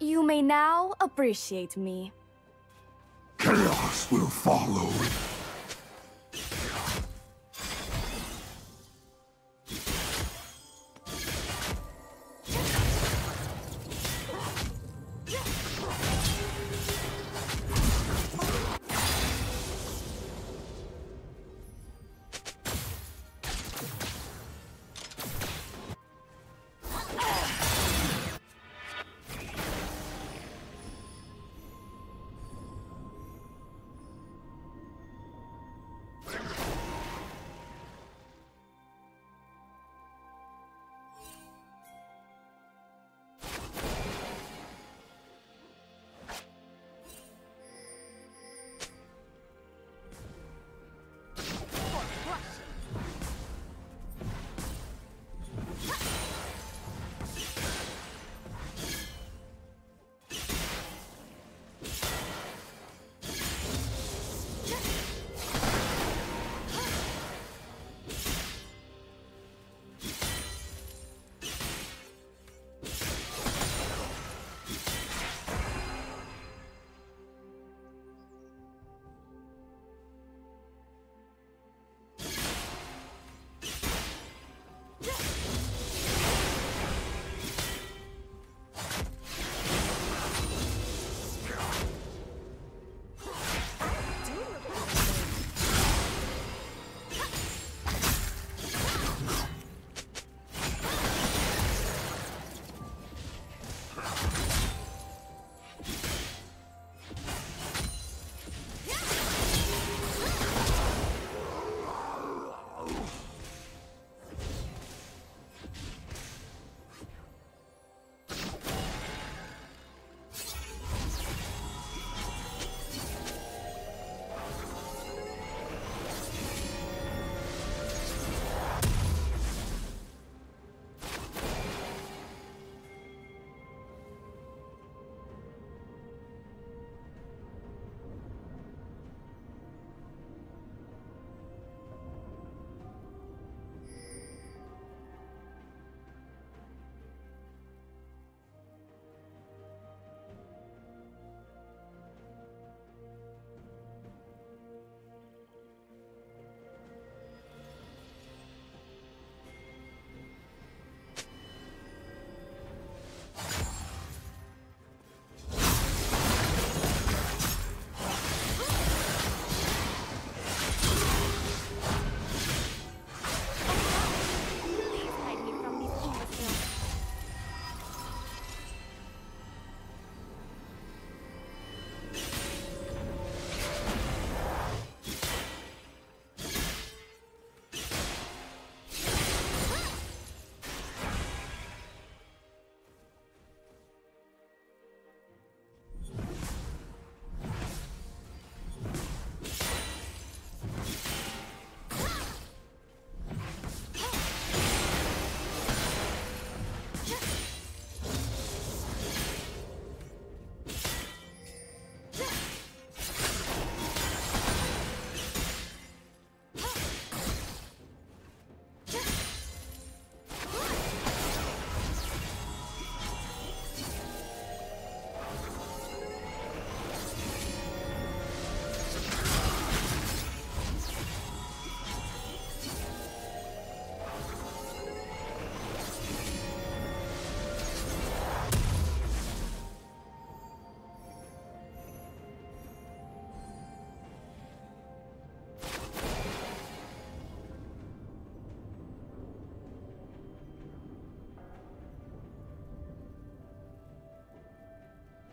You may now appreciate me. Chaos will follow.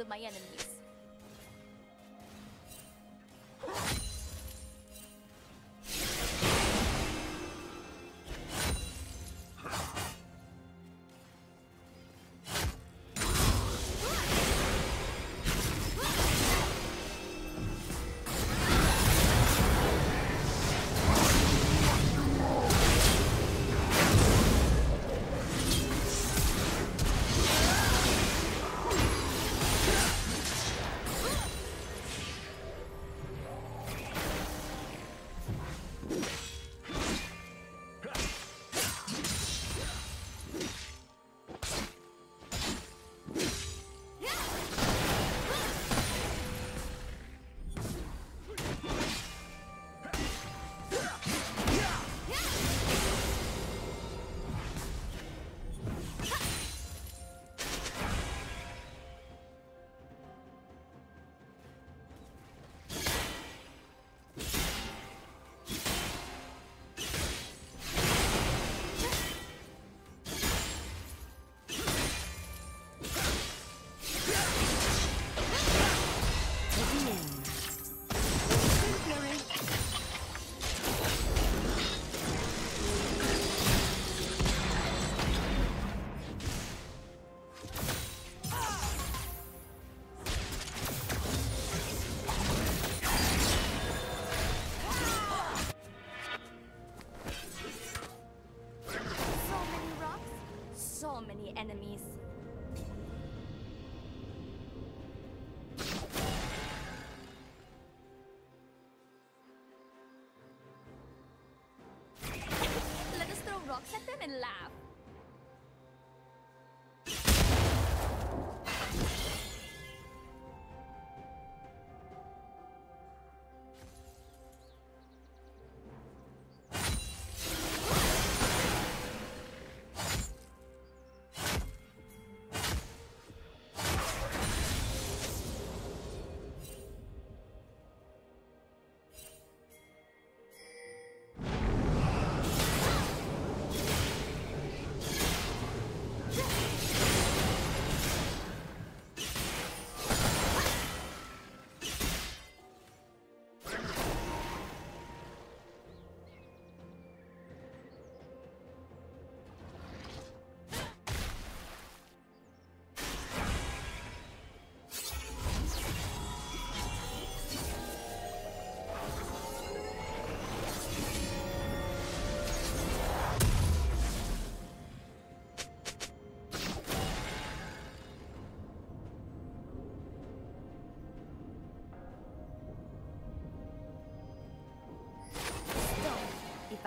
of my enemies. And laugh.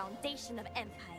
Foundation of empires.